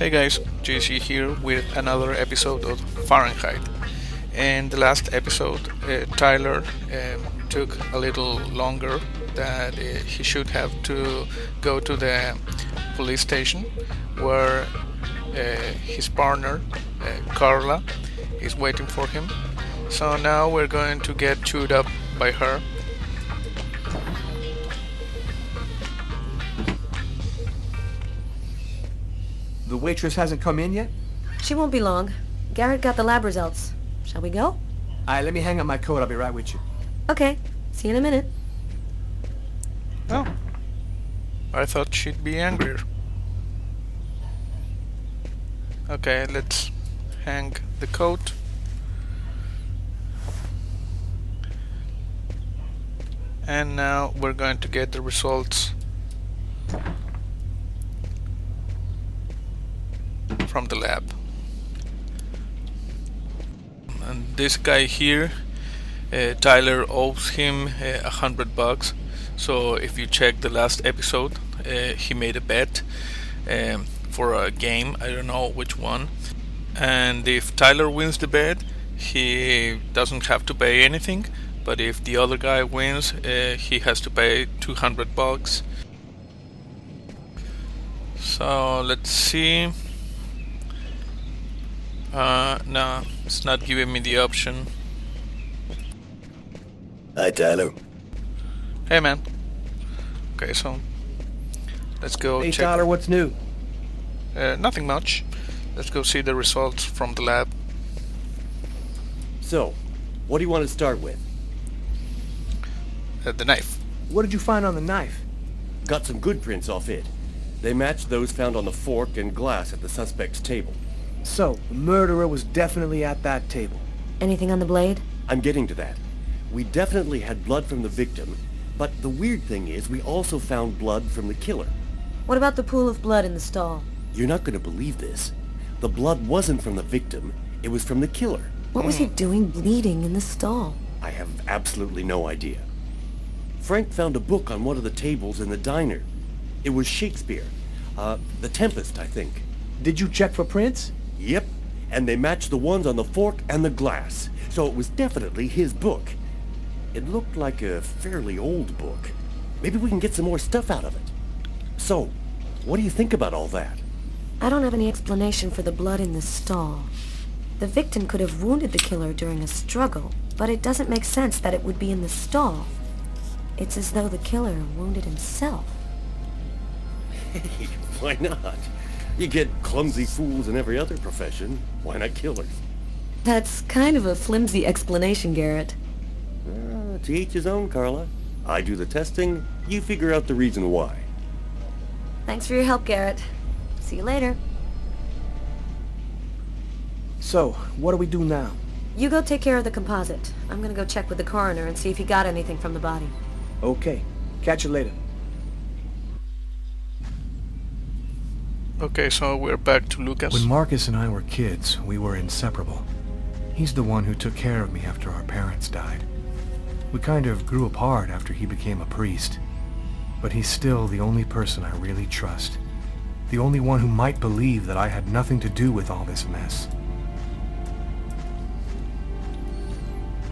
Hey guys, JC here with another episode of Fahrenheit. In the last episode, uh, Tyler um, took a little longer that uh, he should have to go to the police station where uh, his partner, uh, Carla, is waiting for him. So now we're going to get chewed up by her. The waitress hasn't come in yet? She won't be long. Garrett got the lab results. Shall we go? Alright, let me hang up my coat. I'll be right with you. Okay. See you in a minute. Oh, I thought she'd be angrier. Okay, let's hang the coat. And now we're going to get the results from the lab. And this guy here, uh, Tyler owes him uh, a hundred bucks. So if you check the last episode, uh, he made a bet um, for a game. I don't know which one. And if Tyler wins the bet, he doesn't have to pay anything. But if the other guy wins, uh, he has to pay 200 bucks. So let's see. Uh, no, it's not giving me the option. Hi, Tyler. Hey, man. Okay, so let's go Hey, check. Tyler, what's new? Uh, nothing much. Let's go see the results from the lab. So, what do you want to start with? Uh, the knife. What did you find on the knife? Got some good prints off it. They match those found on the fork and glass at the suspect's table. So, the murderer was definitely at that table. Anything on the blade? I'm getting to that. We definitely had blood from the victim, but the weird thing is we also found blood from the killer. What about the pool of blood in the stall? You're not going to believe this. The blood wasn't from the victim, it was from the killer. What was he doing bleeding in the stall? I have absolutely no idea. Frank found a book on one of the tables in the diner. It was Shakespeare. Uh, The Tempest, I think. Did you check for prints? Yep, and they matched the ones on the fork and the glass, so it was definitely his book. It looked like a fairly old book. Maybe we can get some more stuff out of it. So, what do you think about all that? I don't have any explanation for the blood in the stall. The victim could have wounded the killer during a struggle, but it doesn't make sense that it would be in the stall. It's as though the killer wounded himself. Hey, why not? You get clumsy fools in every other profession. Why not killers? That's kind of a flimsy explanation, Garrett. Uh, to each his own, Carla. I do the testing, you figure out the reason why. Thanks for your help, Garrett. See you later. So, what do we do now? You go take care of the composite. I'm gonna go check with the coroner and see if he got anything from the body. Okay. Catch you later. Okay, so we're back to Lucas. When Markus and I were kids, we were inseparable. He's the one who took care of me after our parents died. We kind of grew apart after he became a priest. But he's still the only person I really trust. The only one who might believe that I had nothing to do with all this mess.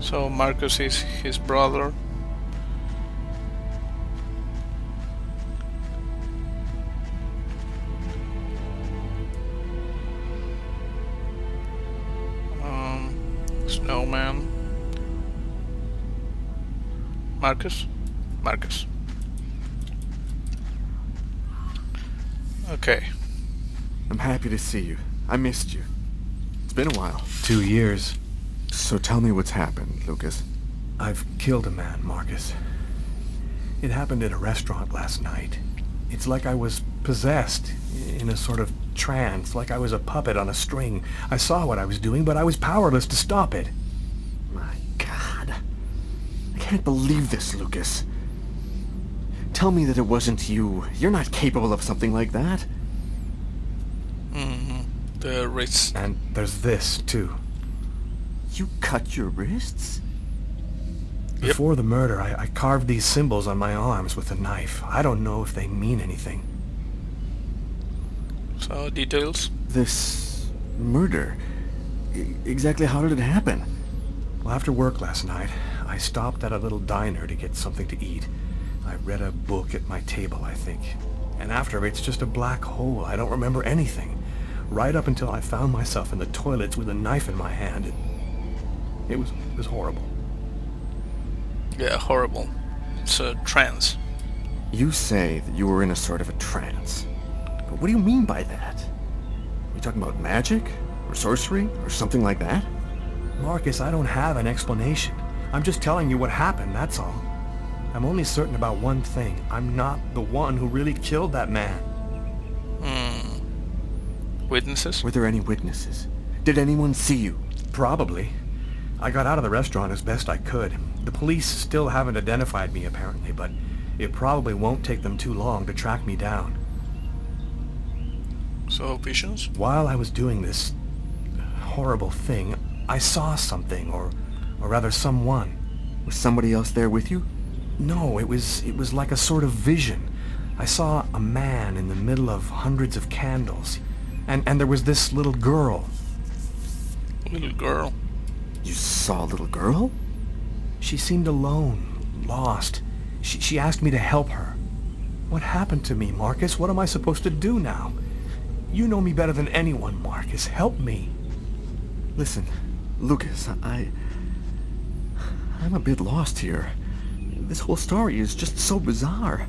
So Markus is his brother. Markus? Markus. Okay. I'm happy to see you. I missed you. It's been a while. Two years. So tell me what's happened, Lucas. I've killed a man, Markus. It happened at a restaurant last night. It's like I was possessed, in a sort of trance, like I was a puppet on a string. I saw what I was doing, but I was powerless to stop it. My God. I can't believe this, Lucas. Tell me that it wasn't you. You're not capable of something like that. hmm The wrist. And there's this, too. You cut your wrists? Before the murder, I, I carved these symbols on my arms with a knife. I don't know if they mean anything. So details. This murder. E- exactly how did it happen? Well, after work last night, I stopped at a little diner to get something to eat. I read a book at my table, I think. And after it's just a black hole. I don't remember anything. Right up until I found myself in the toilets with a knife in my hand. It, it was it was horrible. Yeah, horrible. It's a trance. You say that you were in a sort of a trance. But what do you mean by that? Are you talking about magic? Or sorcery? Or something like that? Markus, I don't have an explanation. I'm just telling you what happened, that's all. I'm only certain about one thing. I'm not the one who really killed that man. Hmm. Witnesses? Were there any witnesses? Did anyone see you? Probably. I got out of the restaurant as best I could. The police still haven't identified me, apparently, but it probably won't take them too long to track me down. So visions? While I was doing this horrible thing, I saw something, or, or rather someone. Was somebody else there with you? No, it was, it was like a sort of vision. I saw a man in the middle of hundreds of candles, and, and there was this little girl. Little girl. You saw a little girl? She seemed alone, lost. She, she asked me to help her. What happened to me, Markus? What am I supposed to do now? You know me better than anyone, Markus. Help me. Listen, Lucas, I... I'm a bit lost here. This whole story is just so bizarre.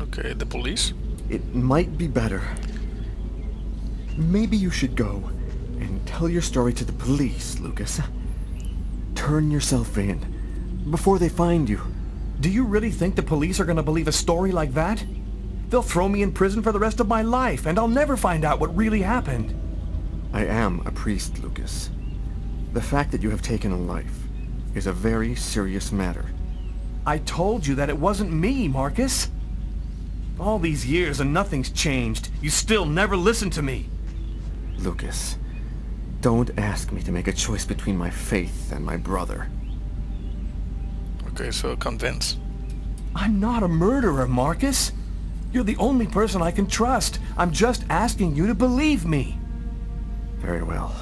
Okay, the police? It might be better. Maybe you should go and tell your story to the police, Lucas. Turn yourself in before they find you. Do you really think the police are going to believe a story like that? They'll throw me in prison for the rest of my life, and I'll never find out what really happened. I am a priest, Lucas. The fact that you have taken a life is a very serious matter. I told you that it wasn't me, Markus. All these years and nothing's changed. You still never listen to me. Lucas, don't ask me to make a choice between my faith and my brother. Okay, so convince. I'm not a murderer, Markus. You're the only person I can trust. I'm just asking you to believe me. Very well.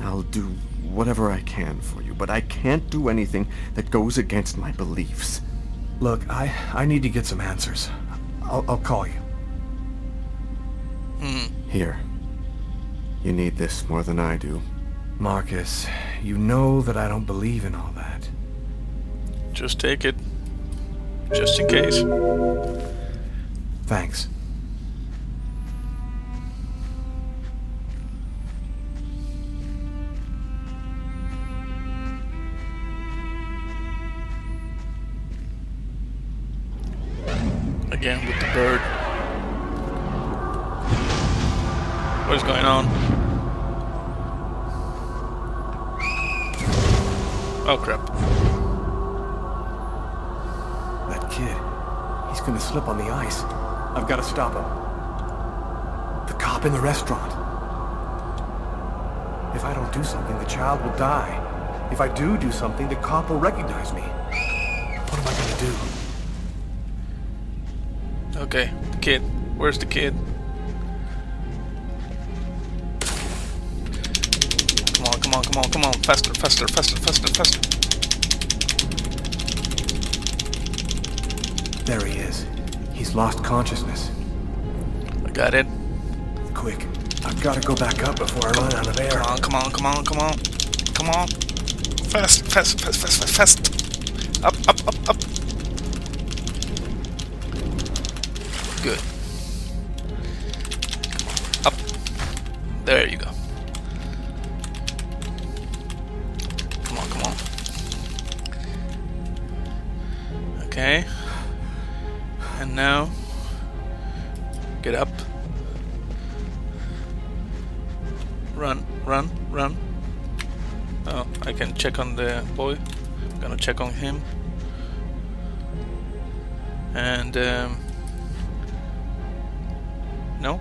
I'll do whatever I can for you, but I can't do anything that goes against my beliefs. Look, I, I need to get some answers. I'll, I'll call you. Hmm. Here. You need this more than I do. Markus, you know that I don't believe in all that. Just take it. Just in case. Thanks. Is going on? Oh crap. That kid. He's gonna slip on the ice. I've gotta stop him. The cop in the restaurant. If I don't do something, the child will die. If I do do something, the cop will recognize me. What am I gonna do? Okay, the kid. Where's the kid? Come on, come on, come on, come on. Faster, faster, faster, faster, faster. There he is. He's lost consciousness. I got it. Quick, I've gotta go back up before I run out of air. Come on, come on, come on, come on. Come on. Fast, fast, fast, fast, fast, fast. Up, up, up, up. Good. Oh, I can check on the boy. gonna check on him. And, um... No?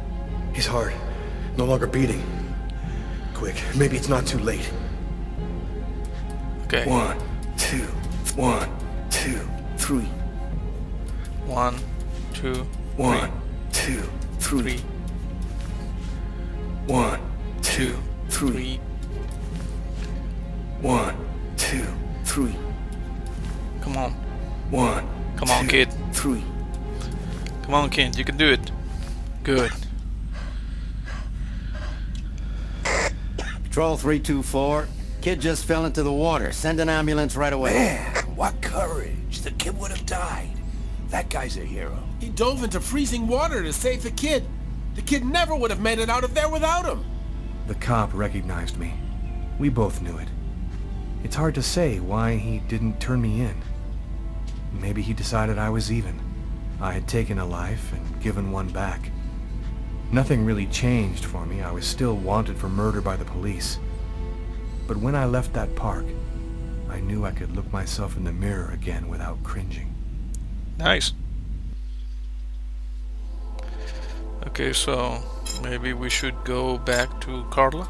His heart, no longer beating. Quick, maybe it's not too late. Okay. One, two, one, two, three. One, two, One, two, three. three. One, two, three. One, two, three. Come on. One. Come on, two, kid. Three. Come on, kid. You can do it. Good. Patrol 324. Kid just fell into the water. Send an ambulance right away. Man, what courage. The kid would have died. That guy's a hero. He dove into freezing water to save the kid. The kid never would have made it out of there without him. The cop recognized me. We both knew it. It's hard to say why he didn't turn me in. Maybe he decided I was even. I had taken a life and given one back. Nothing really changed for me. I was still wanted for murder by the police. But when I left that park, I knew I could look myself in the mirror again without cringing. Nice. Okay, so maybe we should go back to Carla.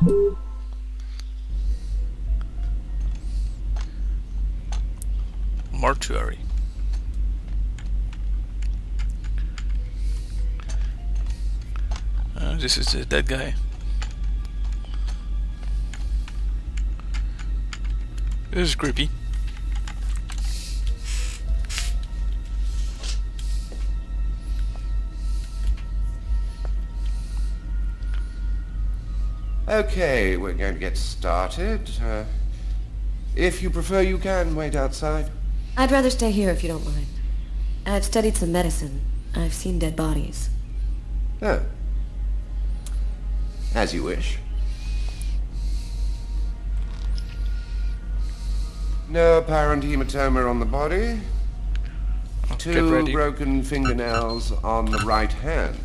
Mortuary. Uh, this is the dead guy. This is creepy. Okay, we're going to get started. Uh, if you prefer, you can wait outside. I'd rather stay here if you don't mind. I've studied some medicine. I've seen dead bodies. Oh. As you wish. No apparent hematoma on the body. Get Two broken fingernails on the right hand.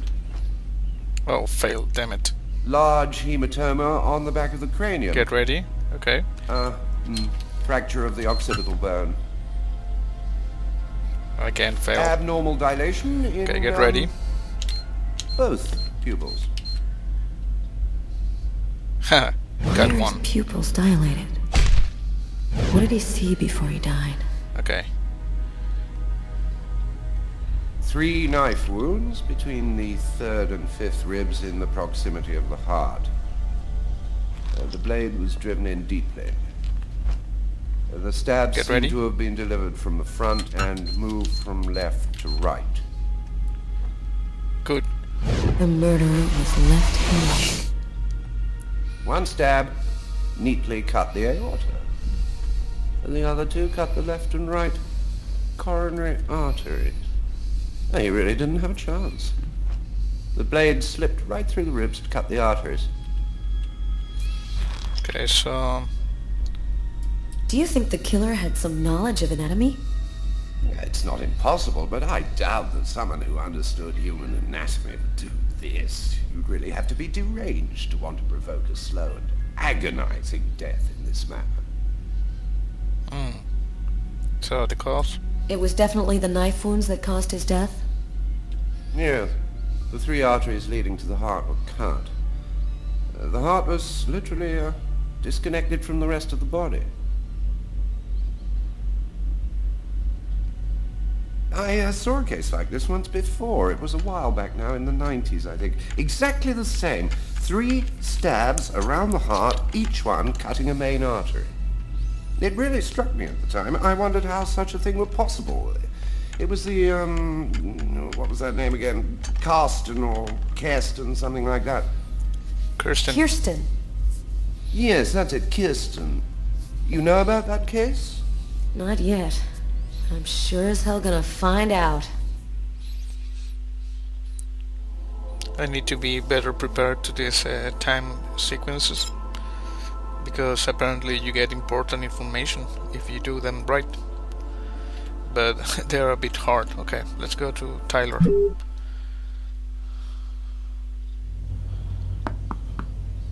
Oh, failed, damn it. Large hematoma on the back of the cranium. Get ready. Okay. Uh, mm, fracture of the occipital bone. Again, fail. Abnormal dilation in Okay, get um, ready. both pupils. Ha! Why Got one. pupils dilated? What did he see before he died? Okay. Three knife wounds between the third and fifth ribs in the proximity of the heart. Uh, the blade was driven in deeply. The stabs Get seem ready. to have been delivered from the front and moved from left to right. Good. The murderer was left-handed. One stab neatly cut the aorta. And the other two cut the left and right coronary arteries. He really didn't have a chance. The blade slipped right through the ribs to cut the arteries. Okay, so um, Do you think the killer had some knowledge of anatomy? It's not impossible, but I doubt that someone who understood human anatomy would do this. You'd really have to be deranged to want to provoke a slow and agonizing death in this manner. Hmm. so the cause. It was definitely the knife wounds that caused his death? Yes, the three arteries leading to the heart were cut. Uh, the heart was literally uh, disconnected from the rest of the body. I uh, saw a case like this once before. It was a while back now, in the 90s, I think. Exactly the same. Three stabs around the heart, each one cutting a main artery. It really struck me at the time. I wondered how such a thing were possible. It was the, um, what was that name again? Carsten or Kersten, something like that. Kirsten. Kirsten. Yes, that's it, Kirsten. You know about that case? Not yet. I'm sure as hell gonna find out. I need to be better prepared to these uh, time sequences because apparently you get important information if you do them right. But they're a bit hard. Okay, let's go to Tyler.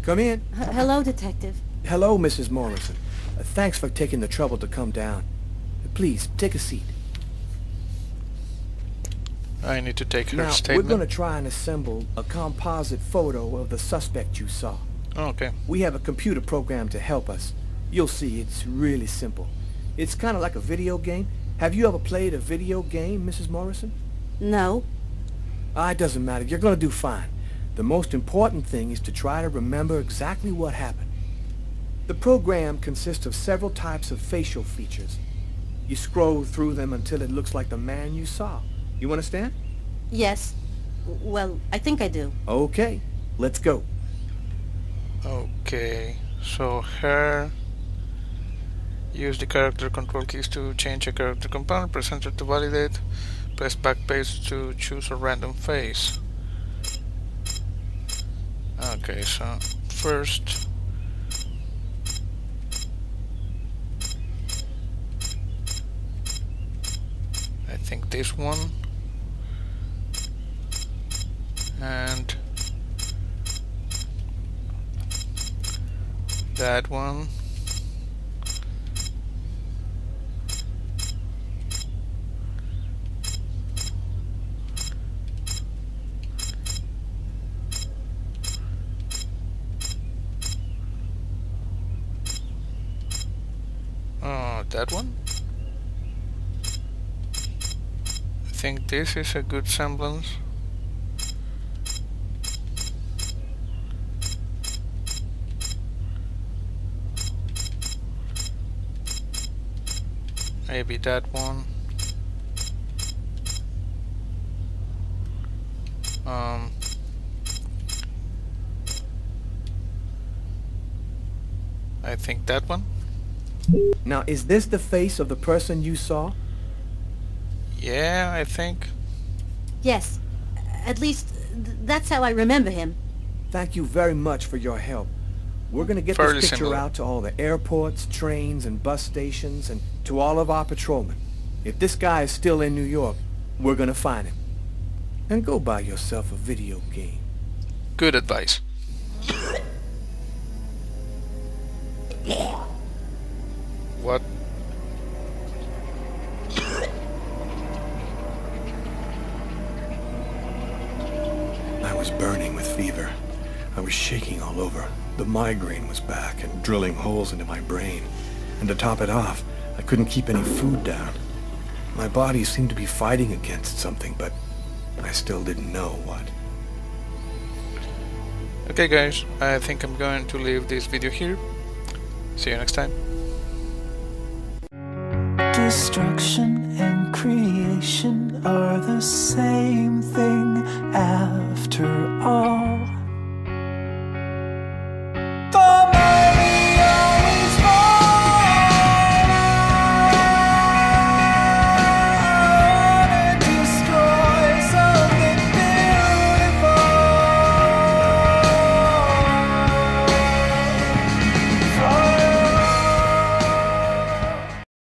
Come in. H- hello, Detective. Hello, Mrs. Morrison. Uh, thanks for taking the trouble to come down. Please, take a seat. I need to take her Now, we're going to try and assemble a composite photo of the suspect you saw. Oh, okay. We have a computer program to help us. You'll see, it's really simple. It's kind of like a video game. Have you ever played a video game, Mrs. Morrison? No. Ah, it doesn't matter. You're going to do fine. The most important thing is to try to remember exactly what happened. The program consists of several types of facial features. You scroll through them until it looks like the man you saw. You understand? Yes. Well, I think I do. Okay, let's go. Okay, so here use the character control keys to change a character component, press enter to validate, press backspace to choose a random face. Okay, so first I think this one and that one Oh, that one? I think this is a good semblance. Maybe that one. Um, I think that one. Now, is this the face of the person you saw? Yeah, I think. Yes. At least, th that's how I remember him. Thank you very much for your help. We're gonna get Fairly this picture similar. out to all the airports, trains, and bus stations, and to all of our patrolmen. If this guy is still in New York, we're gonna find him. And go buy yourself a video game. Good advice. What? All over. The migraine was back and drilling holes into my brain. And to top it off, I couldn't keep any food down. My body seemed to be fighting against something, but I still didn't know what. Okay guys, I think I'm going to leave this video here. See you next time. Destruction and creation are the same thing after all.